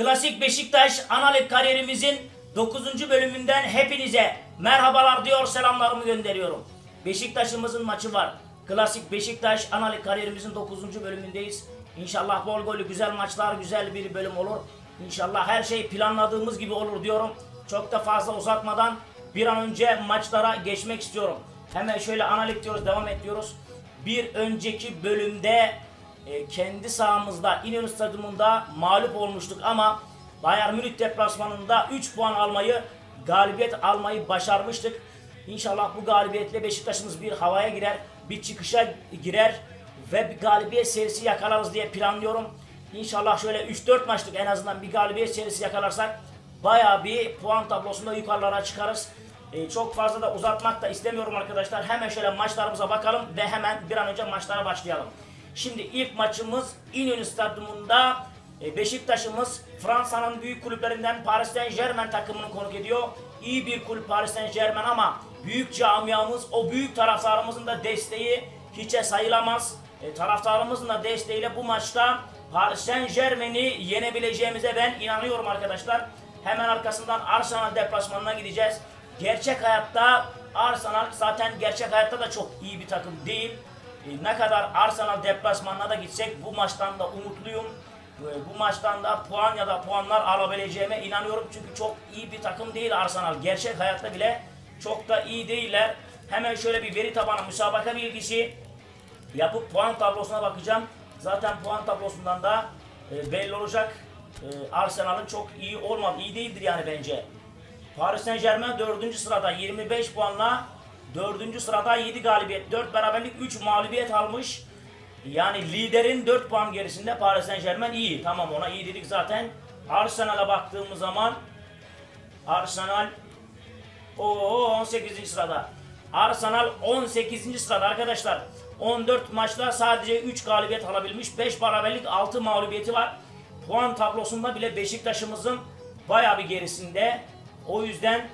Klasik Beşiktaş Analik kariyerimizin 9. bölümünden hepinize merhabalar diyor selamlarımı gönderiyorum. Beşiktaş'ımızın maçı var. Klasik Beşiktaş Analik kariyerimizin 9. bölümündeyiz. İnşallah bol golü güzel maçlar güzel bir bölüm olur. İnşallah her şey planladığımız gibi olur diyorum. Çok da fazla uzatmadan bir an önce maçlara geçmek istiyorum. Hemen şöyle analik diyoruz devam ediyoruz. Bir önceki bölümde e, kendi sahamızda İnönü Stadyumunda mağlup olmuştuk ama Bayern Münih deplasmanında 3 puan almayı, galibiyet almayı başarmıştık. İnşallah bu galibiyetle Beşiktaş'ımız bir havaya girer, bir çıkışa girer ve bir galibiyet serisi yakalarız diye planlıyorum. İnşallah şöyle 3-4 maçlık en azından bir galibiyet serisi yakalarsak bayağı bir puan tablosunda yukarılara çıkarız. Ee, çok fazla da uzatmak da istemiyorum arkadaşlar. Hemen şöyle maçlarımıza bakalım ve hemen bir an önce maçlara başlayalım. Şimdi ilk maçımız İnönü Stadyumunda e, Beşiktaş'ımız Fransa'nın büyük kulüplerinden Paris Saint Germain takımını konuk ediyor. İyi bir kulüp Paris Saint Germain ama büyük camiamız, o büyük taraftarımızın da desteği hiçe sayılamaz. E, taraftarımızın da desteğiyle bu maçta Paris Saint Germain'i yenebileceğimize ben inanıyorum arkadaşlar. Hemen arkasından Arsenal deplasmanına gideceğiz. Gerçek hayatta Arsenal zaten gerçek hayatta da çok iyi bir takım değil. E, ne kadar Arsenal deplasmanına da gitsek bu maçtan da umutluyum. E, bu maçtan da puan ya da puanlar alabileceğime inanıyorum. Çünkü çok iyi bir takım değil Arsenal. Gerçek hayatta bile çok da iyi değiller. Hemen şöyle bir veri tabanı müsabaka bilgisi yapıp puan tablosuna bakacağım. Zaten puan tablosundan da e, belli olacak. E, Arsenal'ın çok iyi olmadı. iyi değildir yani bence. Paris Saint Germain 4. sırada 25 puanla 4. sırada 7 galibiyet, 4 beraberlik, 3 mağlubiyet almış. Yani liderin 4 puan gerisinde Paris Saint Germain iyi. Tamam ona iyi dedik zaten. Arsenal'a baktığımız zaman Arsenal o 18. sırada. Arsenal 18. sırada arkadaşlar. 14 maçta sadece 3 galibiyet alabilmiş. 5 beraberlik 6 mağlubiyeti var. Puan tablosunda bile Beşiktaş'ımızın bayağı bir gerisinde. O yüzden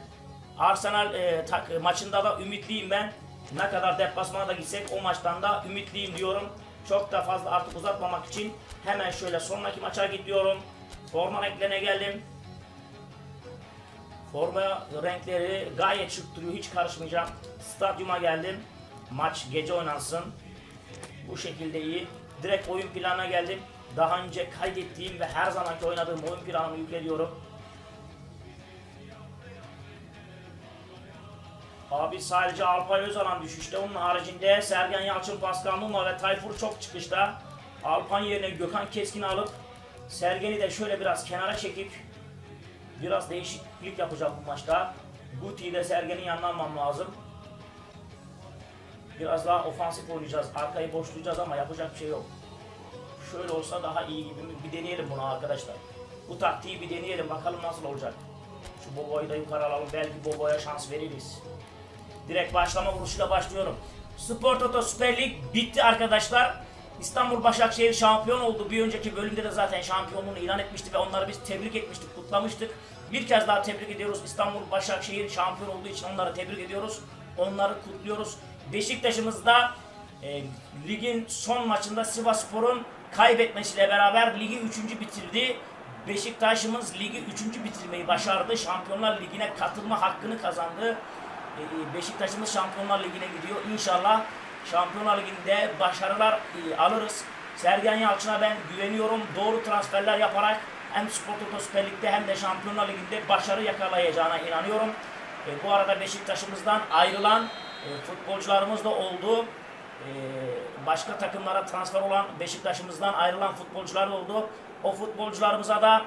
Arsenal e, tak, maçında da ümitliyim ben. Ne kadar deplasmana da gitsek o maçtan da ümitliyim diyorum. Çok da fazla artık uzatmamak için hemen şöyle sonraki maça gidiyorum. Forma renklerine geldim. Forma renkleri gayet şık duruyor. Hiç karışmayacağım. Stadyuma geldim. Maç gece oynansın. Bu şekilde iyi. Direkt oyun planına geldim. Daha önce kaydettiğim ve her zamanki oynadığım oyun planımı yükleniyorum. Abi sadece Alpay Özalan düşüşte. Onun haricinde Sergen Yalçın, Pascal Numa ve Tayfur çok çıkışta. Alpan yerine Gökhan Keskin'i alıp Sergen'i de şöyle biraz kenara çekip biraz değişiklik yapacağım bu maçta. Guti'yi de Sergen'in yanına almam lazım. Biraz daha ofansif oynayacağız. Arkayı boşlayacağız ama yapacak bir şey yok. Şöyle olsa daha iyi gibi. Bir deneyelim bunu arkadaşlar. Bu taktiği bir deneyelim. Bakalım nasıl olacak. Şu Bobo'yu da yukarı alalım. Belki Bobo'ya şans veririz. Direkt başlama vuruşuyla başlıyorum. Spor Toto Süper Lig bitti arkadaşlar. İstanbul Başakşehir şampiyon oldu. Bir önceki bölümde de zaten şampiyonluğunu ilan etmişti ve onları biz tebrik etmiştik, kutlamıştık. Bir kez daha tebrik ediyoruz. İstanbul Başakşehir şampiyon olduğu için onları tebrik ediyoruz. Onları kutluyoruz. Beşiktaş'ımız da e, ligin son maçında Sivasspor'un kaybetmesiyle beraber ligi 3. bitirdi. Beşiktaş'ımız ligi 3. bitirmeyi başardı. Şampiyonlar Ligi'ne katılma hakkını kazandı. E, Beşiktaş'ımız Şampiyonlar Ligi'ne gidiyor. İnşallah Şampiyonlar Ligi'nde başarılar e, alırız. Sergen Yalçın'a ben güveniyorum. Doğru transferler yaparak hem Spor Toto Süper Lig'de hem de Şampiyonlar Ligi'nde başarı yakalayacağına inanıyorum. E, bu arada Beşiktaş'ımızdan ayrılan e, futbolcularımız da oldu. E, başka takımlara transfer olan Beşiktaş'ımızdan ayrılan futbolcular da oldu. O futbolcularımıza da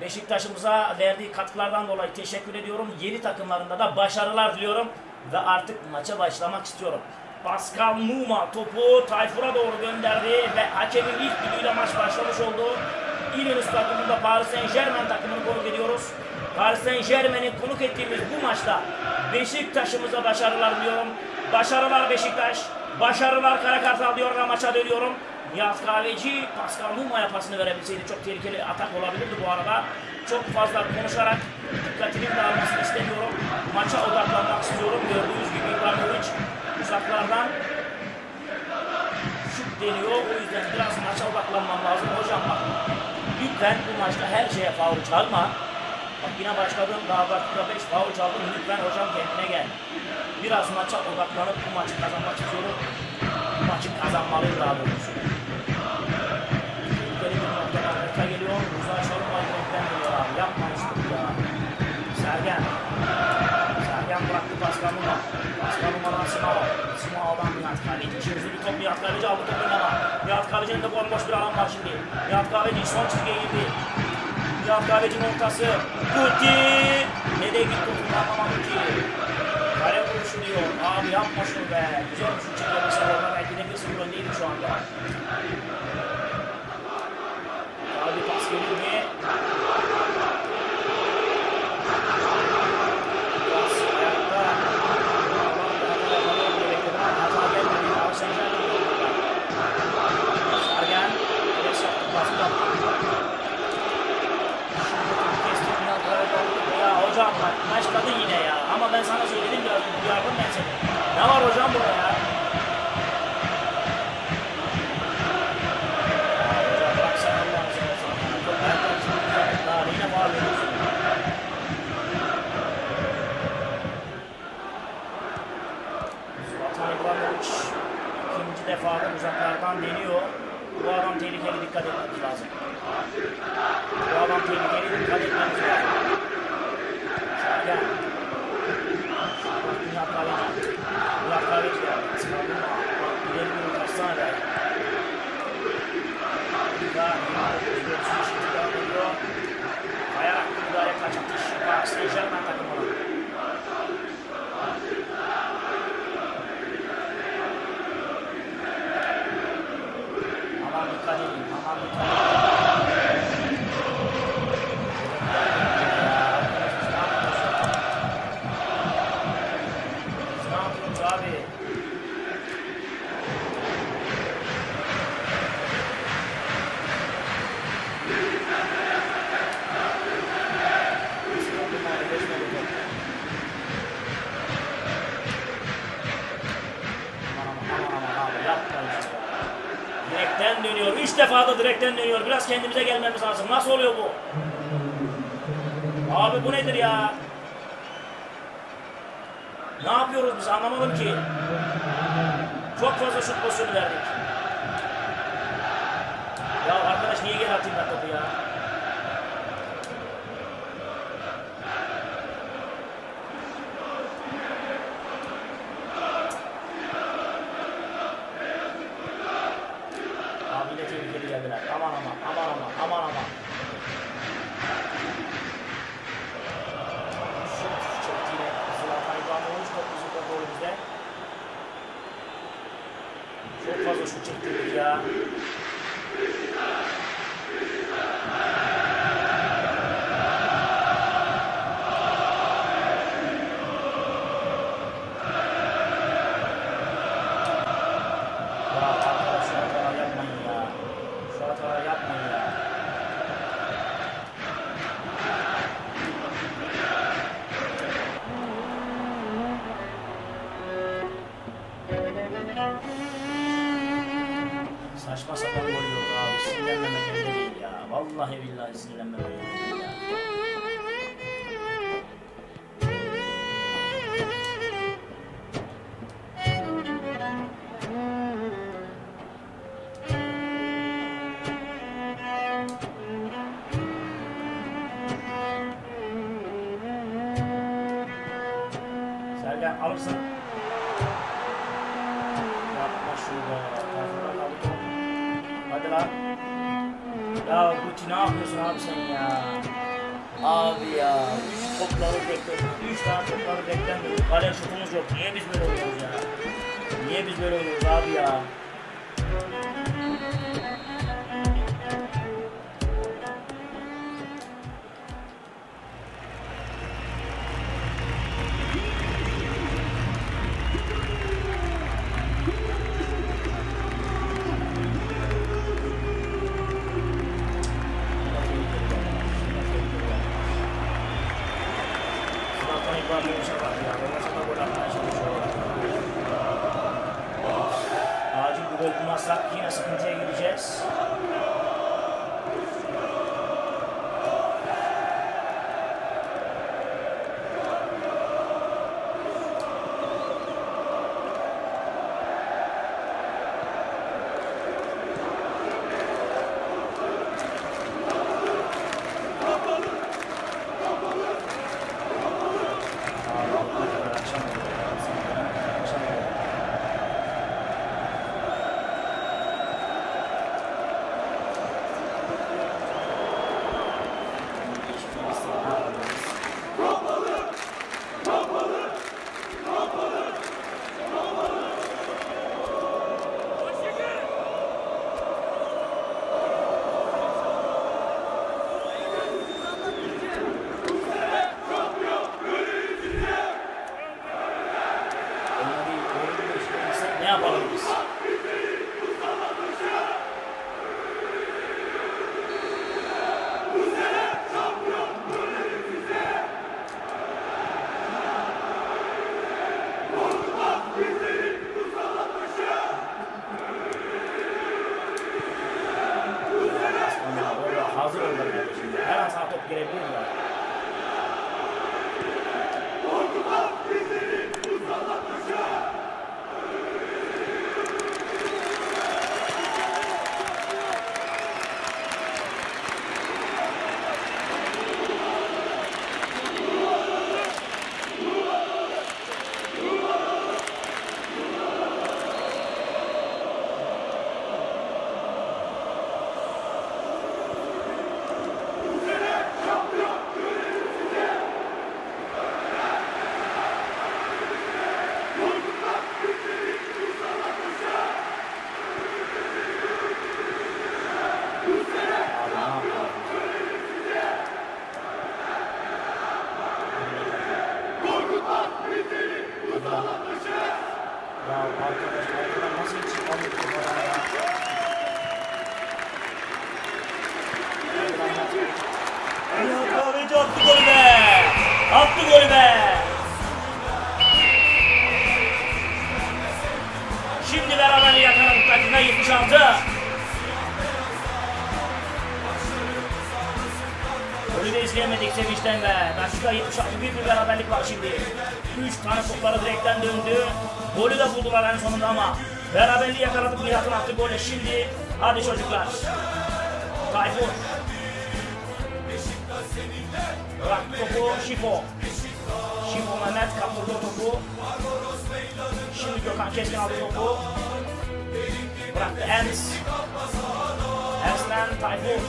Beşiktaş'ımıza verdiği katkılardan dolayı teşekkür ediyorum. Yeni takımlarında da başarılar diliyorum ve artık maça başlamak istiyorum. Pascal Numa topu Tayfur'a doğru gönderdi ve hakemin ilk düdüğüyle maç başlamış oldu. İnönü Stadyumunda Paris Saint Germain takımını konuk ediyoruz. Paris Saint Germain'i konuk ettiğimiz bu maçta Beşiktaş'ımıza başarılar diliyorum. Başarılar Beşiktaş, başarılar Karakartal diyor maça dönüyorum. Nihat Kahveci Pascal Numa'ya pasını verebilseydi çok tehlikeli atak olabilirdi bu arada. Çok fazla konuşarak dikkatinin dağılmasını istemiyorum. Maça odaklanmak istiyorum. Gördüğünüz gibi İbrahimovic uzaklardan şut deniyor. O yüzden biraz maça odaklanmam lazım. Hocam bak lütfen bu maçta her şeye faul çalma. Bak yine başladım. Daha dakika 5 faul çaldım. Lütfen hocam kendine gel. Biraz maça odaklanıp bu maçı kazanmak istiyorum. Bu maçı kazanmalıyım daha doğrusu. Kaleci düşürdü bir top Nihat Kaleci aldı topu ama Nihat Kaleci'nin de bomboş bir alan var şimdi. Nihat Kaleci son çizgiye girdi. Nihat Kaleci'nin ortası. Guti! Nereye gitti topu anlamadım ki. Kale vuruşu diyor. Abi yapma şunu be. Güzel bir şut çekiyor mesela. Belki de bir sıfır öndeydi şu anda. Abi pas geliyor. Direkten dönüyor. Biraz kendimize gelmemiz lazım. Nasıl oluyor bu? Abi bu nedir ya? Ne yapıyoruz biz anlamadım ki. Çok fazla şut pozisyonu verdik. Ya arkadaş niye geri atayım ben topu ya? geldi. Ya Guti ne yapıyorsun abi sen ya? Abi ya. Üç topları bekliyoruz. Üç tane topları beklemiyoruz. Kale şutumuz yok. Niye biz böyle oluyoruz ya? Niye biz böyle oluyoruz abi ya? En sonunda ama beraberliği yakaladık Nihat'ın attığı golü. Şimdi hadi çocuklar. Tayfun. Bırak topu Şifo. Şifo Mehmet kaptırdı topu. Şimdi Gökhan Keskin aldı topu. Bıraktı Ernst. Ernst'ten Tayfur.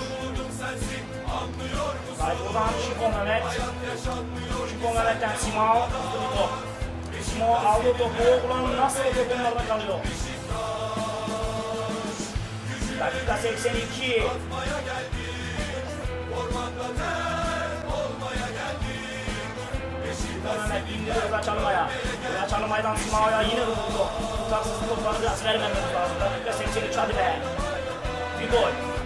Tayfur'dan Şifo Mehmet. Şifo Mehmet'ten Simao. Tuttu top. Simao aldı topu. Ulan nasıl o top onlarda kalıyor? Dakika 82. Mehmet indiriyor Rıza Çalımaya. Rıza Çalımaya'dan Simao'ya yine vurdu. Tutarsız topları biraz vermememiz lazım. Dakika 83 hadi be. Bir gol.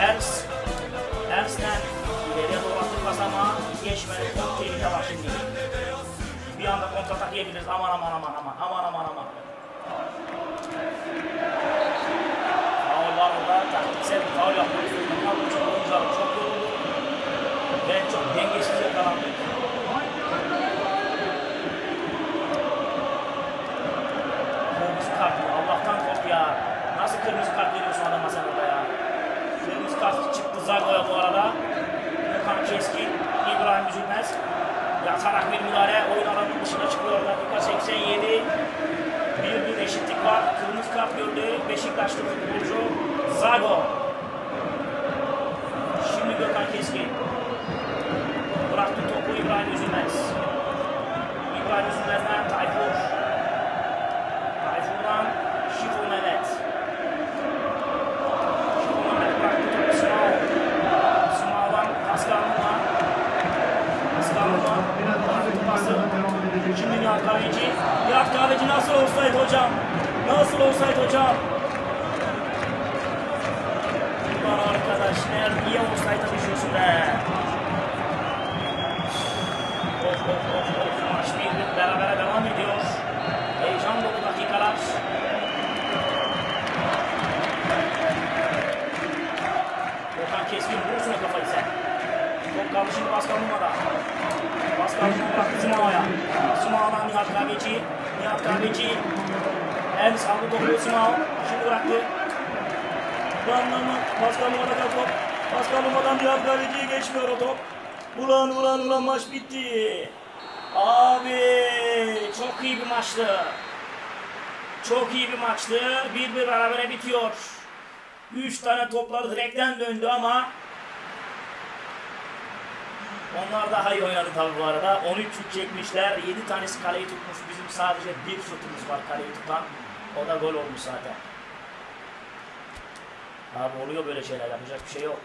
Ers. Ers'ten ileriye doğru attı pas ama geçmedi. Çok tehlike var şimdi. Bir anda kontratak yiyebiliriz. Aman aman aman aman aman aman aman. Faul var orada. Taktiksel bir faul yapıyoruz. Bunlar çok oyuncular çok yoruldu. Ve çok dengesiz yakalandık. Kırmızı kart? Allah'tan kork. Nasıl kırmızı kart Zago'ya bu arada. Gökhan Keskin, İbrahim Üzülmez. Yatarak bir müdahale oyun alanının dışına çıkıyor. Dakika 87. Bir bir eşitlik var. Kırmızı kart gördü. Beşiktaşlı futbolcu Zago. Şimdi Gökhan Keskin. Top kaldı şimdi Pascal Numa'da. Pascal Numa bıraktı Simağa'ya. Simağa'dan Nihat Kahveci. Nihat Kahveci. Elvis aldı topu Simağa. Şimdi bıraktı. Lan lan lan. Pascal Numa'da kal top. Pascal Numa'dan Nihat Kahveci'ye geçmiyor o top. Ulan ulan ulan maç bitti. Abi çok iyi bir maçtı. Çok iyi bir maçtı. Bir bir berabere bitiyor. Üç tane topları direkten döndü ama onlar daha iyi oynadı tabii bu arada. 13 şut çekmişler. 7 tanesi kaleyi tutmuş. Bizim sadece bir şutumuz var kaleyi tutan. O da gol olmuş zaten. Abi oluyor böyle şeyler. Yapacak bir şey yok.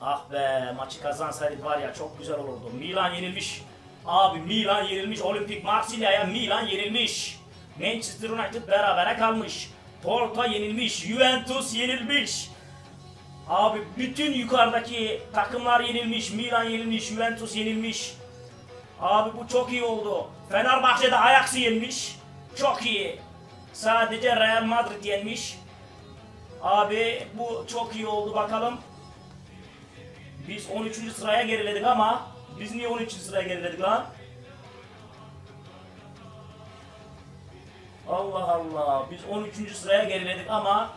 Ah be maçı kazansaydık var ya çok güzel olurdu. Milan yenilmiş. Abi Milan yenilmiş. Olimpik Marsilya'ya Milan yenilmiş. Manchester United berabere kalmış. Porto yenilmiş. Juventus yenilmiş. Abi bütün yukarıdaki takımlar yenilmiş. Milan yenilmiş, Juventus yenilmiş. Abi bu çok iyi oldu. Fenerbahçe'de Ajax'ı yenmiş. Çok iyi. Sadece Real Madrid yenmiş. Abi bu çok iyi oldu bakalım. Biz 13. sıraya geriledik ama biz niye 13. sıraya geriledik lan? Allah Allah. Biz 13. sıraya geriledik ama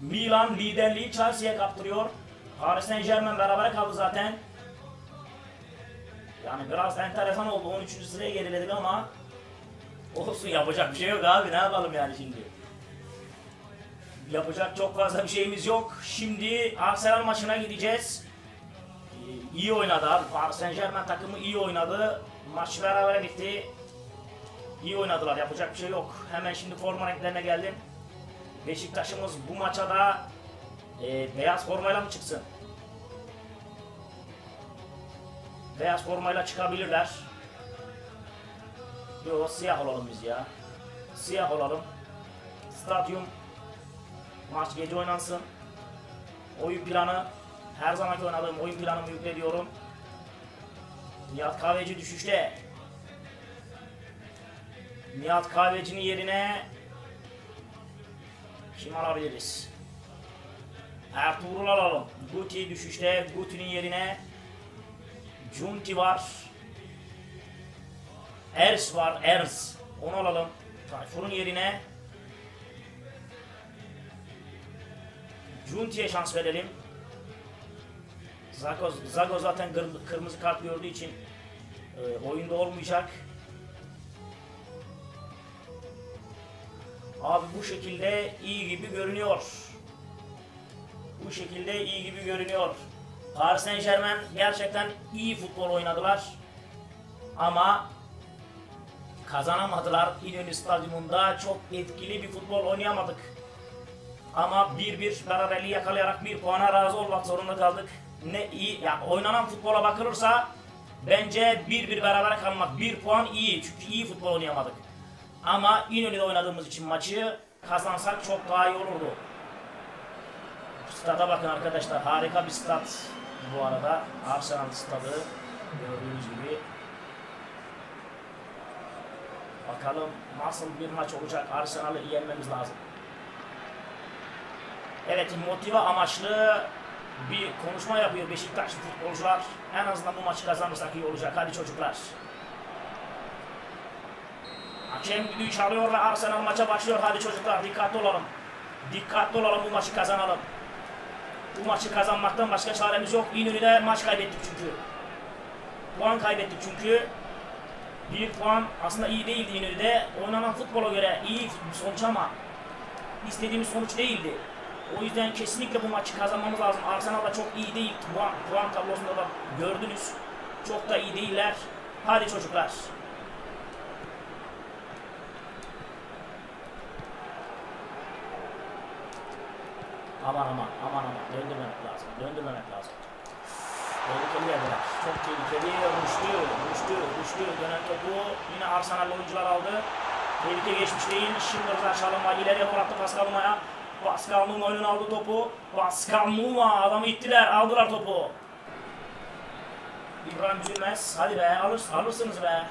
Milan liderliği Chelsea'ye kaptırıyor. Paris Saint Germain beraber kaldı zaten. Yani biraz enteresan oldu. 13. sıraya geriledik ama olsun yapacak bir şey yok abi. Ne yapalım yani şimdi? Yapacak çok fazla bir şeyimiz yok. Şimdi Arsenal maçına gideceğiz. Ee, İyi oynadı abi. Paris Saint Germain takımı iyi oynadı. Maç beraber bitti. İyi oynadılar. Yapacak bir şey yok. Hemen şimdi forma renklerine geldim. Beşiktaş'ımız bu maça da e, beyaz formayla mı çıksın? Beyaz formayla çıkabilirler. Yok siyah olalım biz ya. Siyah olalım. Stadyum maç gece oynansın. Oyun planı her zamanki oynadığım oyun planımı yüklediyorum. Nihat Kahveci düşüşte. Nihat Kahveci'nin yerine kim alabiliriz? Ertuğrul alalım. Guti düşüşte. Guti'nin yerine Junti var. Ers var. Ers. Onu alalım. Tayfur'un yerine Junti'ye şans verelim. Zago, Zago zaten kır- kırmızı kart gördüğü için e, oyunda olmayacak. Abi bu şekilde iyi gibi görünüyor. Bu şekilde iyi gibi görünüyor. Paris Saint Germain gerçekten iyi futbol oynadılar. Ama kazanamadılar. İnönü Stadyumunda çok etkili bir futbol oynayamadık. Ama 1-1 beraberliği yakalayarak bir puana razı olmak zorunda kaldık. Ne iyi, ya oynanan futbola bakılırsa bence 1-1 beraber kalmak, 1 puan iyi çünkü iyi futbol oynayamadık. Ama İnönü'de oynadığımız için maçı kazansak çok daha iyi olurdu. Stada bakın arkadaşlar harika bir stat bu arada. Arsenal stadı gördüğünüz gibi. Bakalım nasıl bir maç olacak. Arsenal'ı yenmemiz lazım. Evet motive amaçlı bir konuşma yapıyor Beşiktaşlı futbolcular. En azından bu maçı kazanırsak iyi olacak. Hadi çocuklar. Hakem düdüğü çalıyor ve Arsenal maça başlıyor. Hadi çocuklar dikkatli olalım. Dikkatli olalım bu maçı kazanalım. Bu maçı kazanmaktan başka çaremiz yok. İnönü'de maç kaybettik çünkü. Puan kaybettik çünkü. Bir puan aslında iyi değildi İnönü'de. Oynanan futbola göre iyi sonuç ama istediğimiz sonuç değildi. O yüzden kesinlikle bu maçı kazanmamız lazım. Arsenal da çok iyi değil. Puan, puan tablosunda da gördünüz. Çok da iyi değiller. Hadi çocuklar. Aman aman aman aman döndürmemek lazım. Döndürmemek lazım. Tehlikeli yerler. Çok tehlikeli. Rüştü, rüştü, rüştü. Dönen topu yine Arsenal oyuncular aldı. Tehlike geçmiş değil. Şimdi Rıza Çalınma ileriye attı Pascal Numa'ya. Pascal Numa önüne aldı topu. Pascal Numa adamı ittiler. Aldılar topu. İbrahim Zülmez. Hadi be alır, alırsınız be.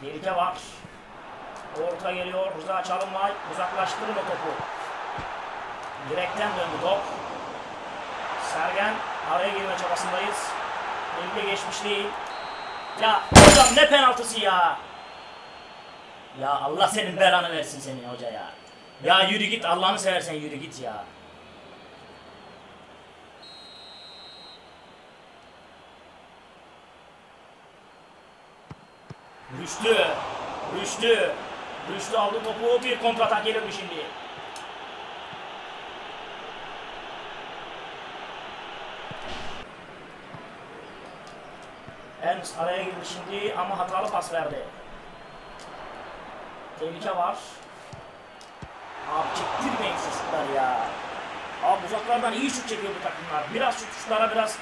Tehlike var. Orta geliyor. Rıza Çalınmay. Uzaklaştırın o topu. Direkten döndü top. Sergen araya girme çabasındayız. Tehlike geçmiş değil. Ya hocam ne penaltısı ya. Ya Allah senin belanı versin senin hoca ya. Ya yürü git Allah'ını seversen yürü git ya. Rüştü. Rüştü. Rüştü aldı topu. Bir kontratak gelir mi şimdi? Ernst araya girdi şimdi ama hatalı pas verdi. Tehlike var. Abi çektirmeyin şu ya. Abi uzaklardan iyi şut çekiyor bu takımlar. Biraz şu şutlara biraz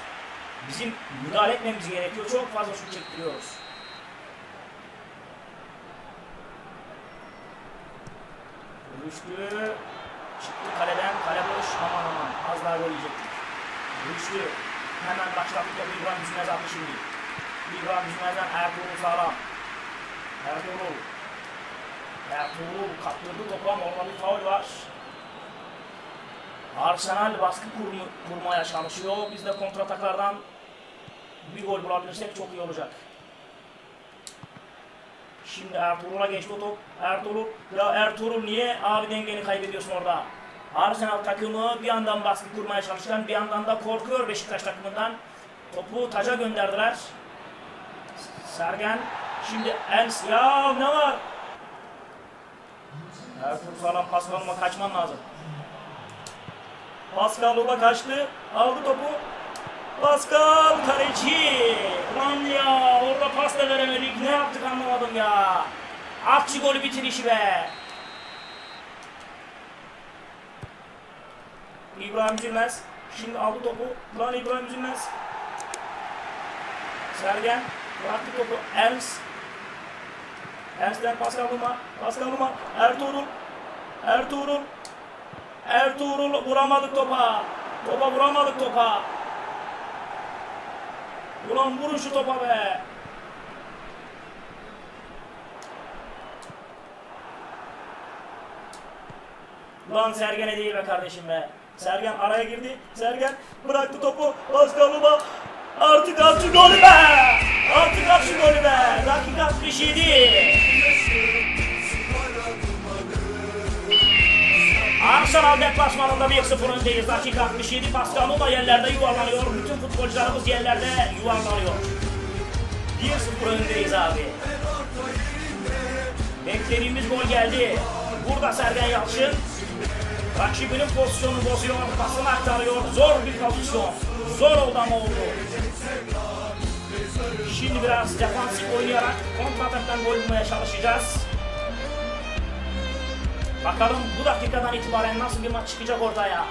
bizim müdahale etmemiz gerekiyor. Çok fazla şut çektiriyoruz. Rüştü çıktı kaleden. Kale boş. Aman aman. Az daha gol yiyecektik. Rüştü hemen başlattı topu İbrahim Üzmez attı şimdi. İbrahim Üzmez'den Ertuğrul Sağlam. Ertuğrul. Ertuğrul kaptırdı topu ama orada bir faul var. Arsenal baskı kurmu, kurmaya çalışıyor. Biz de kontrataklardan bir gol bulabilirsek çok iyi olacak. Şimdi Ertuğrul'a geçti o top. Ertuğrul, ya Ertuğrul niye abi dengeni kaybediyorsun orada? Arsenal takımı bir yandan baskı kurmaya çalışırken bir yandan da korkuyor Beşiktaş takımından. Topu taca gönderdiler. Sergen, şimdi Ens, ya ne var? Ertuğrul sağlam pas kaçman lazım. Pascal Uba kaçtı. Aldı topu. Pascal kaleci. Ulan ya orada pas da veremedik. Ne yaptık anlamadım ya. Akçı golü bitirişi be. İbrahim Üzülmez. Şimdi aldı topu. Lan İbrahim Üzülmez. Sergen. Bıraktı topu. Ernst. Ernst'ten Pascal Uma. Pascal Uma. Ertuğrul. Ertuğrul. Ertuğrul vuramadık topa. Topa vuramadık topa. Ulan vurun şu topa be. Lan Sergen'e değil be kardeşim be. Sergen araya girdi. Sergen bıraktı topu. Paskal'ıma. Artık at şu golü be. Artık at şu golü be. Dakika 67. Arsenal deplasmanında 1-0 öndeyiz. Dakika 67. Pascal Numa yerlerde yuvarlanıyor. Bütün futbolcularımız yerlerde yuvarlanıyor. 1-0 öndeyiz abi. Beklediğimiz gol geldi. Burada Sergen Yalçın. Rakibinin pozisyonunu bozuyor. Pasını aktarıyor. Zor bir pozisyon. Zor oldu ama oldu. Şimdi biraz defansif oynayarak kontrataktan gol bulmaya çalışacağız. Bakalım bu dakikadan itibaren nasıl bir maç çıkacak ortaya.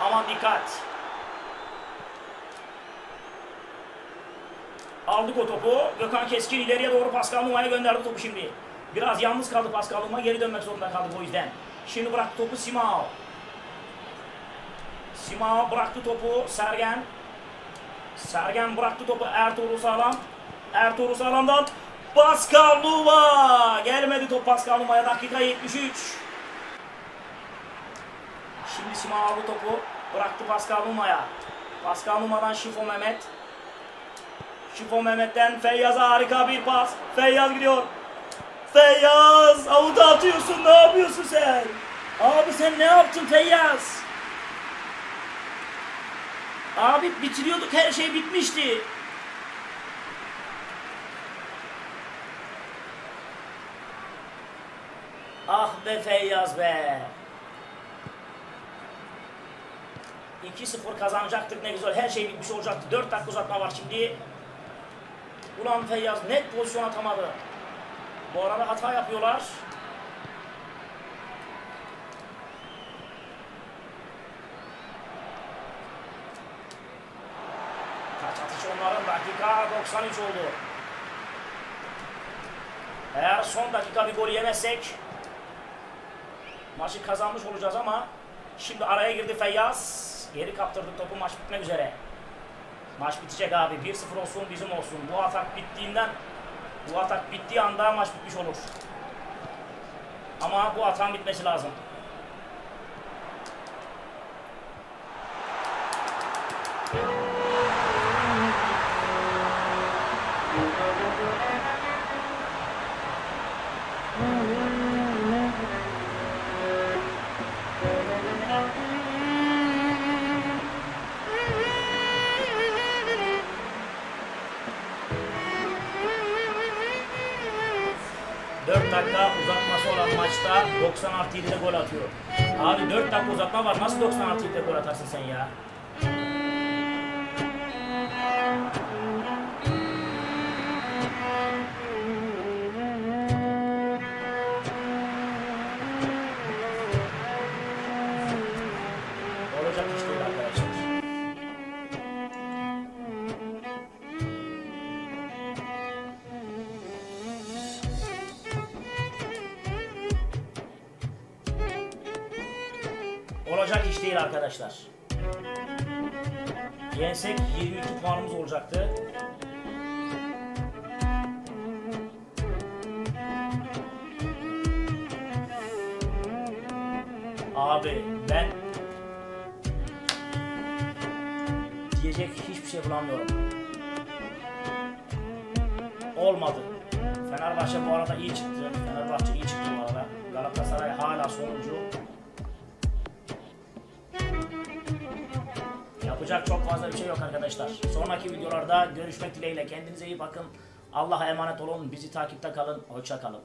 Aman dikkat. Aldık o topu. Gökhan Keskin ileriye doğru Pascal Numa'ya gönderdi topu şimdi. Biraz yalnız kaldı Pascal Numa. Geri dönmek zorunda kaldı o yüzden. Şimdi bıraktı topu Simao. Simao bıraktı topu Sergen. Sergen bıraktı topu Ertuğrul Sağlam. Ertuğrul Sağlam'dan Pascal Numa. Gelmedi top Pascal Numa'ya dakika 73. Şimdi Sima aldı topu. Bıraktı Pascal Numa'ya. Pascal Numa'dan Şifo Mehmet. Şifo Mehmet'ten Feyyaz'a harika bir pas. Feyyaz gidiyor. Feyyaz avuta atıyorsun ne yapıyorsun sen? Abi sen ne yaptın Feyyaz? Abi bitiriyorduk her şey bitmişti. Ah be Feyyaz be. 2-0 kazanacaktık ne güzel her şey bitmiş olacaktı. 4 dakika uzatma var şimdi. Ulan Feyyaz net pozisyon atamadı. Bu arada hata yapıyorlar. 93 oldu. Eğer son dakika bir gol yemezsek maçı kazanmış olacağız ama şimdi araya girdi Feyyaz. Geri kaptırdık topu maç bitmek üzere. Maç bitecek abi. 1-0 olsun bizim olsun. Bu atak bittiğinden bu atak bittiği anda maç bitmiş olur. Ama bu atağın bitmesi lazım. Maçta 90 artı 7'de gol atıyor. Abi 4 dakika uzatma var. Nasıl 90 artı 7'de gol atarsın sen ya? 22 puanımız olacaktı. Abi ben diyecek hiçbir şey bulamıyorum. Olmadı. Fenerbahçe bu arada iyi çıktı. Fenerbahçe iyi çıktı bu arada. Galatasaray hala sonuncu. Yapacak çok fazla bir şey yok arkadaşlar. Sonraki videolarda görüşmek dileğiyle. Kendinize iyi bakın. Allah'a emanet olun. Bizi takipte kalın. Hoşça kalın.